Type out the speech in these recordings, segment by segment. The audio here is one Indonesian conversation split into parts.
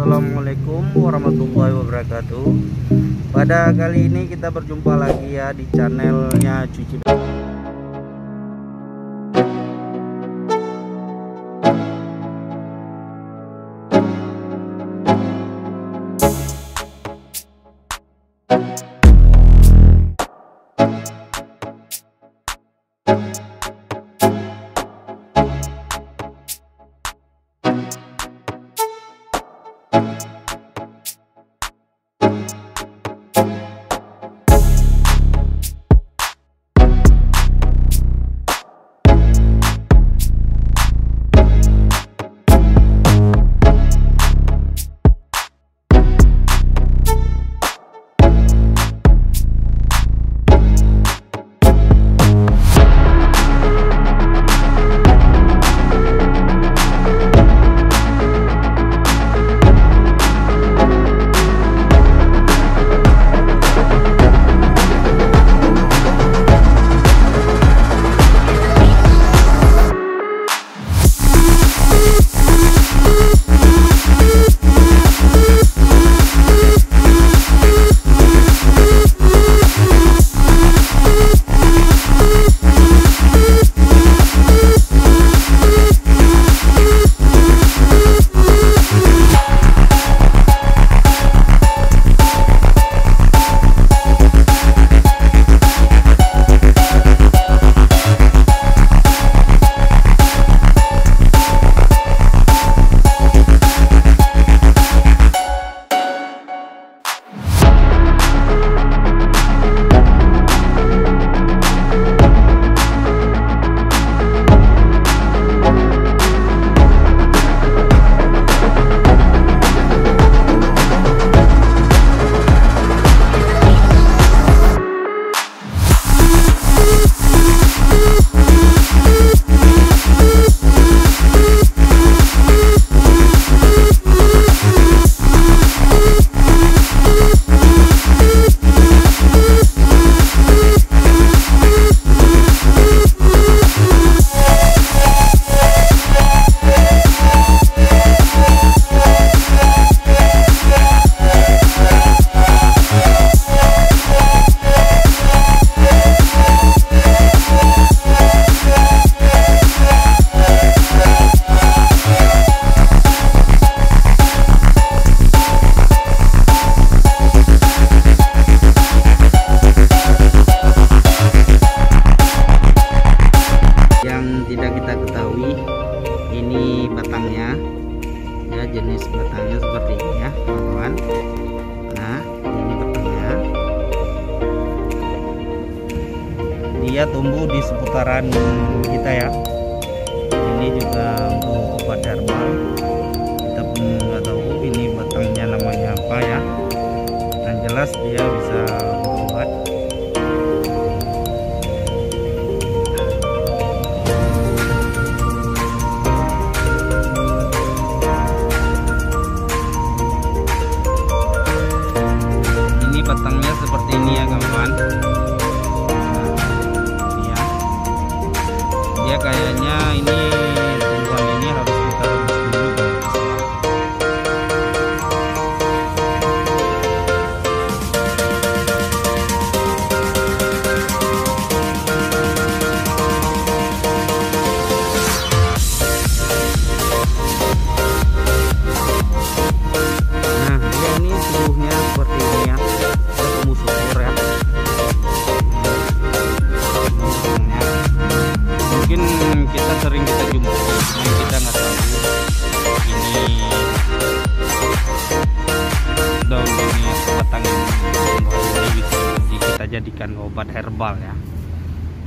Assalamualaikum warahmatullahi wabarakatuh. Pada kali ini kita berjumpa lagi ya di channelnya Cuci ya jenis batangnya seperti ini ya teman-teman. Nah ini batangnya dia tumbuh di seputaran kita ya dia kayaknya ini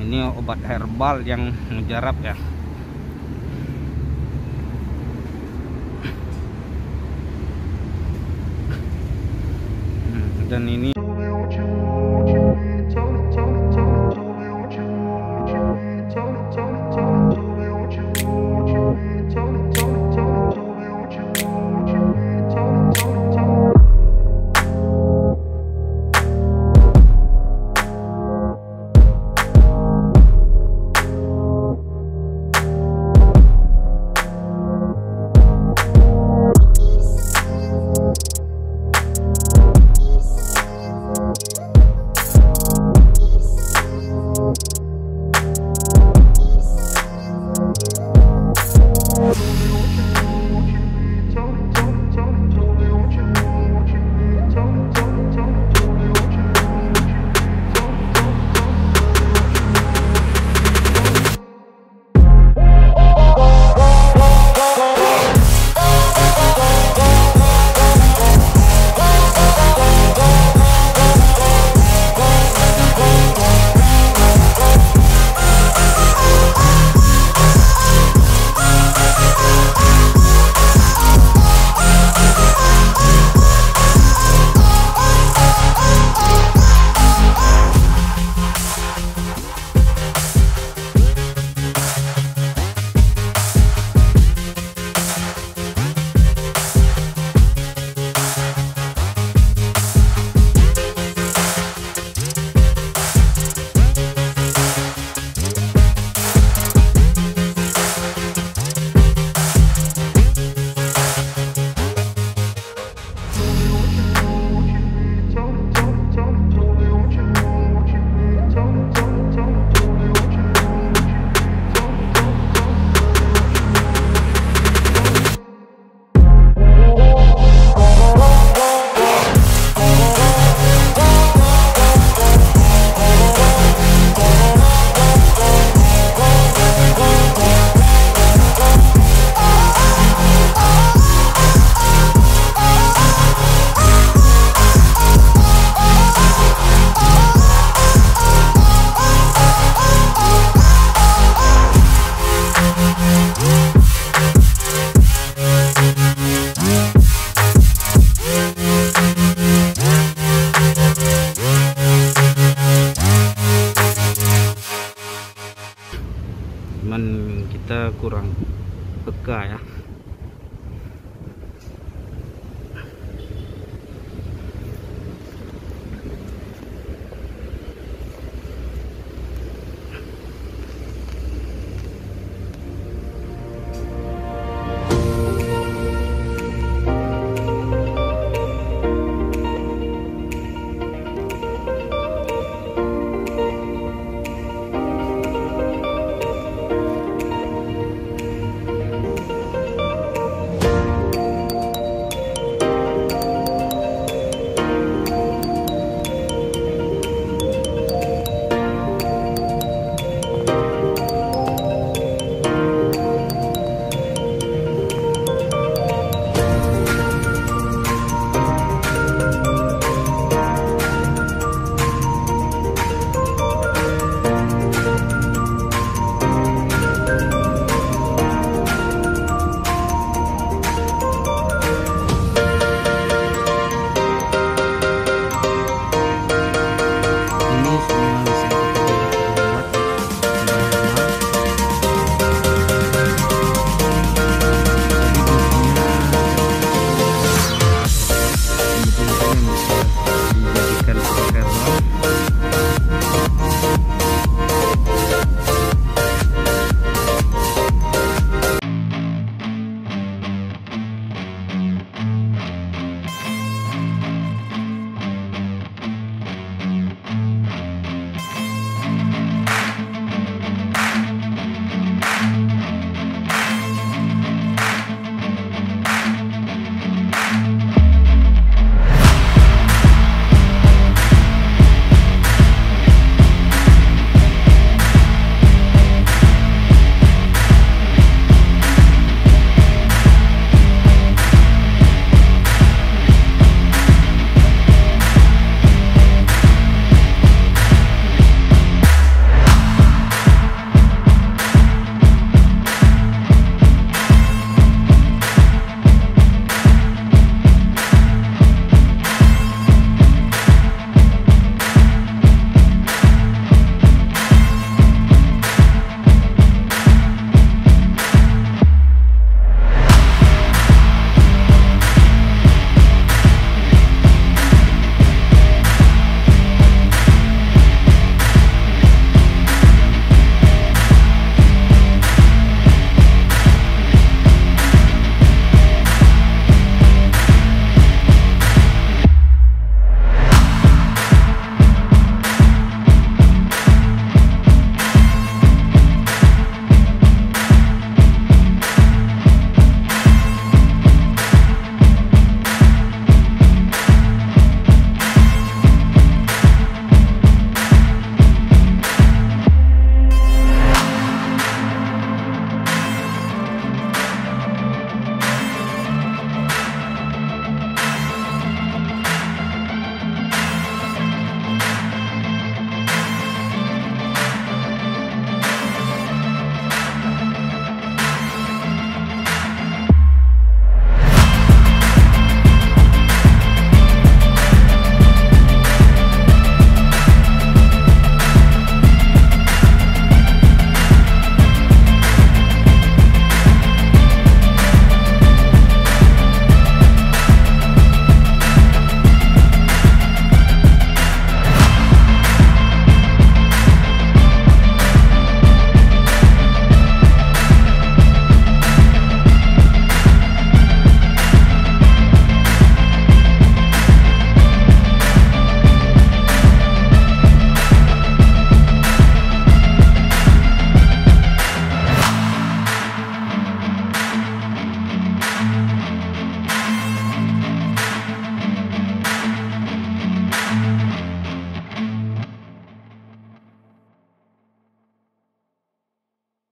Ini obat herbal yang mujarab ya. Hmm, dan ini